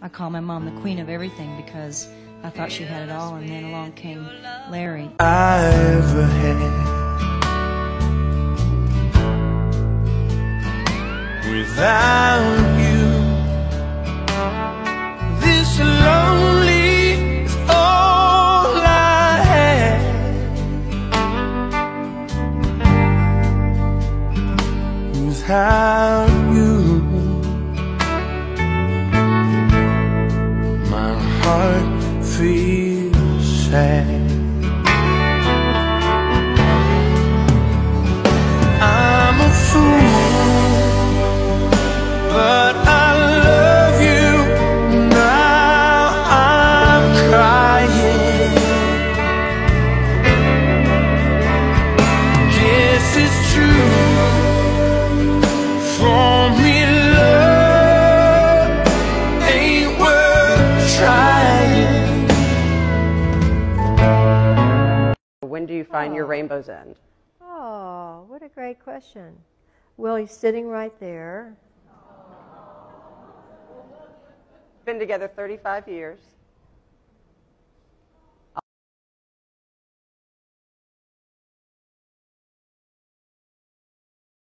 I call my mom the queen of everything because I thought she had it all, and then along came Larry. I ever had. Without you, you, heart feels sad. When do you find your oh. rainbow's end? Oh, what a great question. Well, he's sitting right there. Been together 35 years.